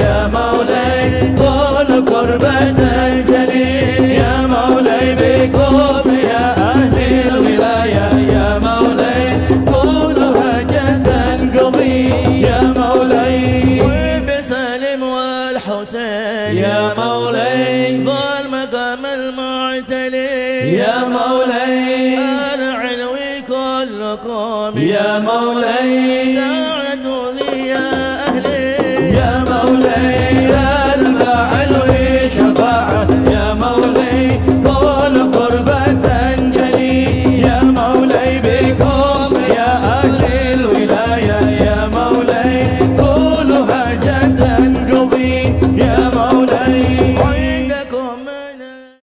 يا مولاي كل كربة جليل يا مولاي بكم يا أهل الولاية يا مولاي كل هجة قضي يا مولاي وبسالم والحسين يا مولاي ظل مقام المعتلي يا مولاي العلوي كلكم يا مولاي llámalo.